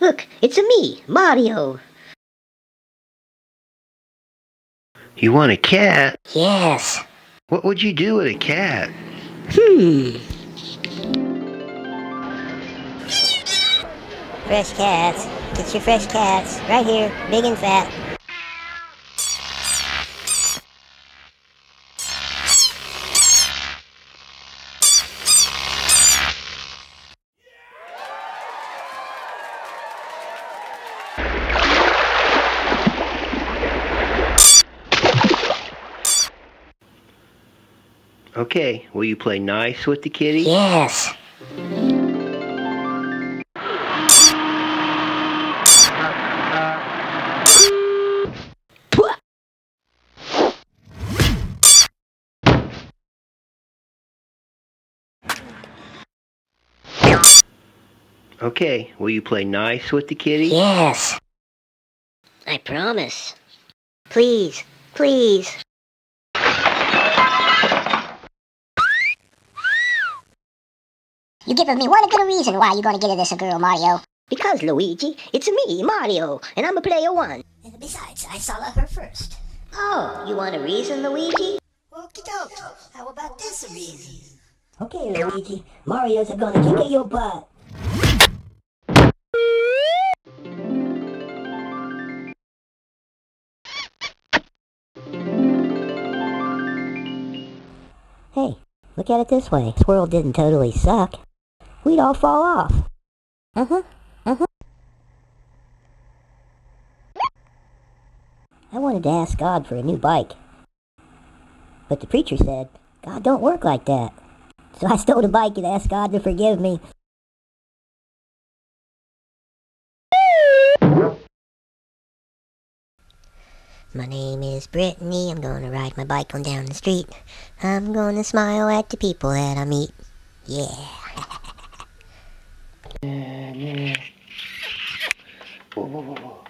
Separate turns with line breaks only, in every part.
Look, it's a me, Mario.
You want a cat?
Yes.
What would you do with a cat?
Hmm.
Fresh cats. Get your fresh cats. Right here, big and fat.
Okay, will you play nice with the kitty?
Yes.
Okay, will you play nice with the kitty?
Yes. I promise. Please, please.
You giving me one good reason why you gonna get this a girl, Mario.
Because, Luigi, it's me, Mario, and I'm a player one.
And besides, I saw her first.
Oh, you want a reason, Luigi?
Okie doke. How about this reason?
Okay, Luigi. Mario's gonna kick your butt.
Hey, look at it this way. This world didn't totally suck. We'd all fall off. Uh-huh. Uh-huh. I wanted to ask God for a new bike. But the preacher said, God don't work like that. So I stole the bike and asked God to forgive me. My name is Britney. I'm gonna ride my bike on down the street. I'm gonna smile at the people that I meet. Yeah.
Whoa, whoa, whoa, whoa.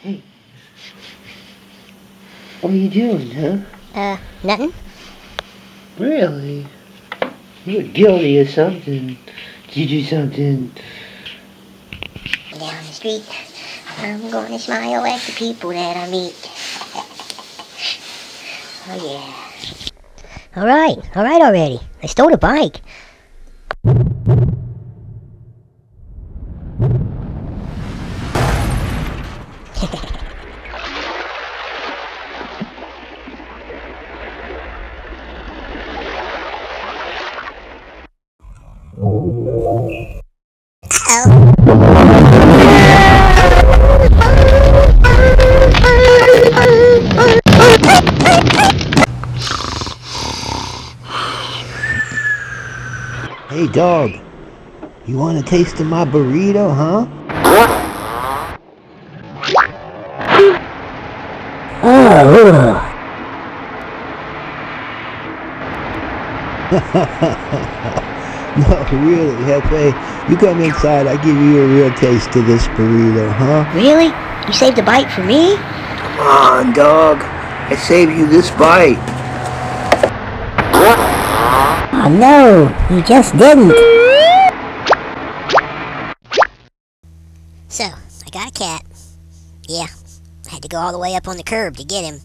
Hey. What are you doing, huh?
Uh, nothing?
Really? You're guilty of something. Did you do something?
Down the street. I'm gonna smile at the people that I meet. Oh yeah. Alright, alright already. I stole the bike.
Hey, dog. You want a taste of my burrito, huh? No, really, Hefe. You come inside, I give you a real taste of this burrito, huh?
Really? You saved a bite for me?
Come on, dog. I saved you this bite.
oh no, you just didn't. Got a cat. Yeah, I had to go all the way up on the curb to get him.